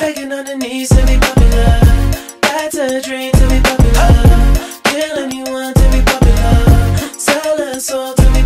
Begging on the knees to be popular. That's a dream to be popular. Kill anyone to be popular. Sell a soul to be